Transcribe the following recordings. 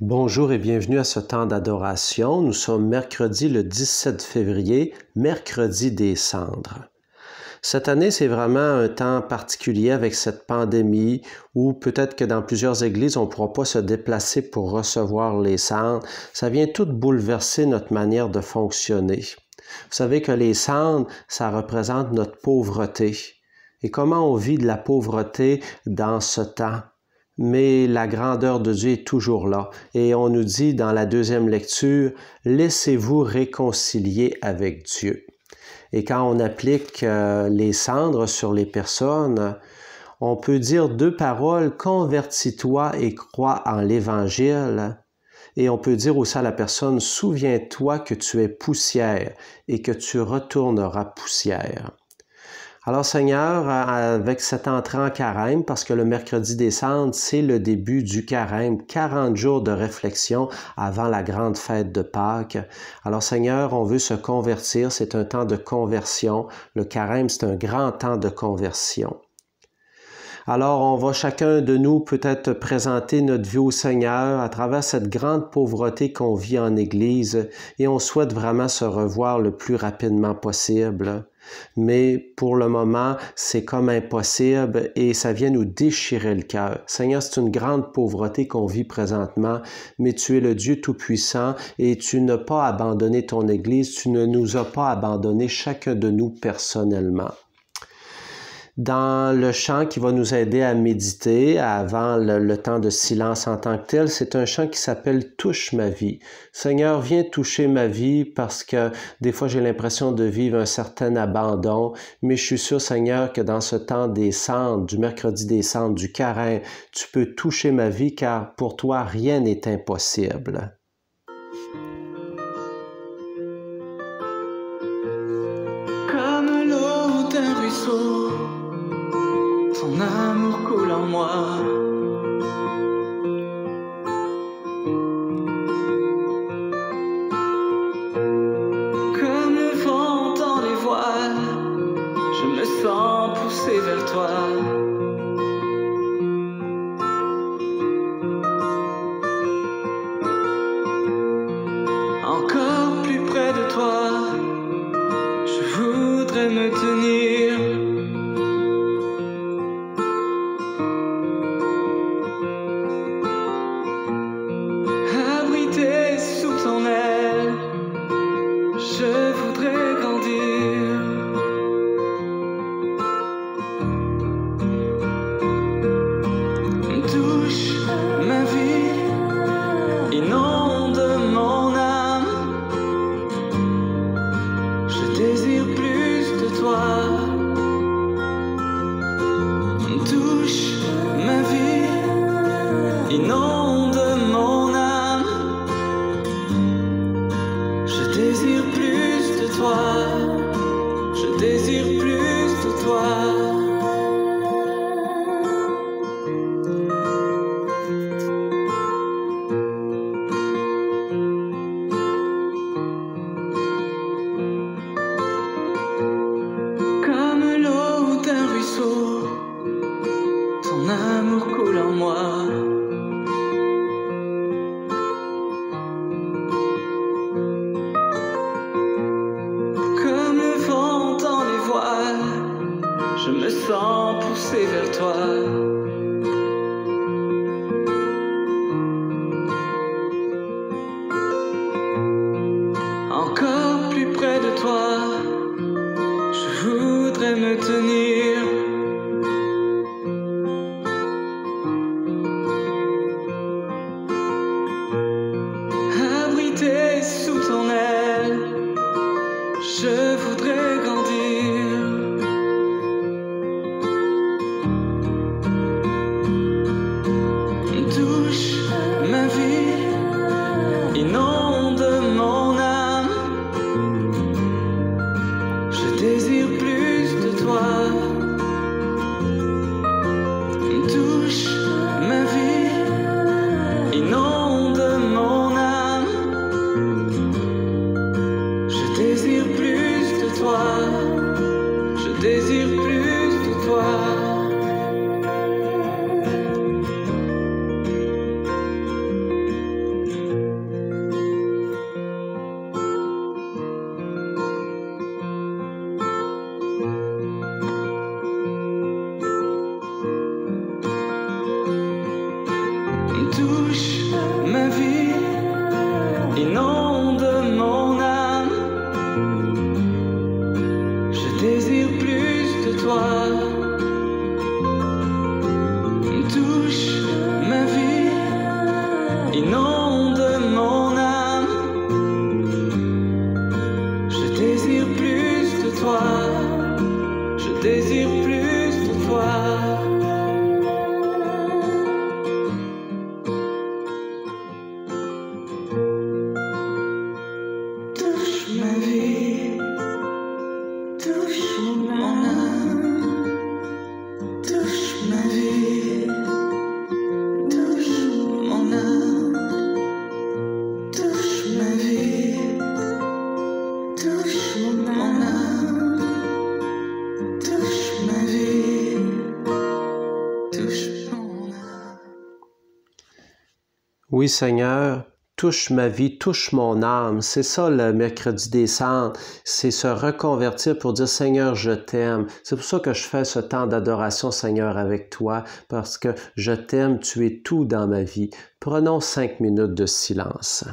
Bonjour et bienvenue à ce temps d'adoration. Nous sommes mercredi le 17 février, mercredi des cendres. Cette année, c'est vraiment un temps particulier avec cette pandémie où peut-être que dans plusieurs églises, on ne pourra pas se déplacer pour recevoir les cendres. Ça vient tout bouleverser notre manière de fonctionner. Vous savez que les cendres, ça représente notre pauvreté. Et comment on vit de la pauvreté dans ce temps? Mais la grandeur de Dieu est toujours là. Et on nous dit dans la deuxième lecture, laissez-vous réconcilier avec Dieu. Et quand on applique euh, les cendres sur les personnes, on peut dire deux paroles, convertis-toi et crois en l'Évangile. Et on peut dire aussi à la personne, souviens-toi que tu es poussière et que tu retourneras poussière. Alors Seigneur, avec cette entrée en carême, parce que le mercredi des cendres, c'est le début du carême, 40 jours de réflexion avant la grande fête de Pâques. Alors Seigneur, on veut se convertir, c'est un temps de conversion. Le carême, c'est un grand temps de conversion. Alors, on va chacun de nous peut-être présenter notre vie au Seigneur à travers cette grande pauvreté qu'on vit en Église et on souhaite vraiment se revoir le plus rapidement possible. Mais pour le moment, c'est comme impossible et ça vient nous déchirer le cœur. Seigneur, c'est une grande pauvreté qu'on vit présentement, mais tu es le Dieu Tout-Puissant et tu n'as pas abandonné ton Église, tu ne nous as pas abandonné chacun de nous personnellement dans le chant qui va nous aider à méditer avant le, temps de silence en tant que tel. C'est un chant qui s'appelle Touche ma vie. Seigneur, viens toucher ma vie parce que des fois j'ai l'impression de vivre un certain abandon, mais je suis sûr, Seigneur, que dans ce temps des cendres, du mercredi des cendres, du carême, tu peux toucher ma vie car pour toi rien n'est impossible. Pousser vers toi. Désire plus de toi. Plus Oui, Seigneur, touche ma vie, touche mon âme. C'est ça le mercredi des cendres. C'est se reconvertir pour dire Seigneur, je t'aime. C'est pour ça que je fais ce temps d'adoration, Seigneur, avec toi, parce que je t'aime, tu es tout dans ma vie. Prenons cinq minutes de silence.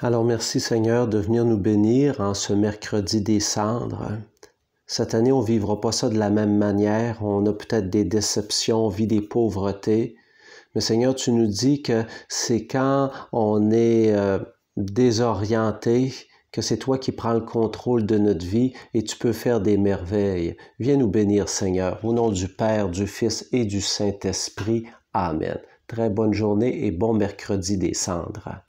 Alors merci Seigneur de venir nous bénir en ce mercredi des cendres. Cette année, on ne vivra pas ça de la même manière. On a peut-être des déceptions, on vit des pauvretés. Mais Seigneur, tu nous dis que c'est quand on est euh, désorienté que c'est toi qui prends le contrôle de notre vie et tu peux faire des merveilles. Viens nous bénir, Seigneur, au nom du Père, du Fils et du Saint-Esprit. Amen. Très bonne journée et bon mercredi des cendres.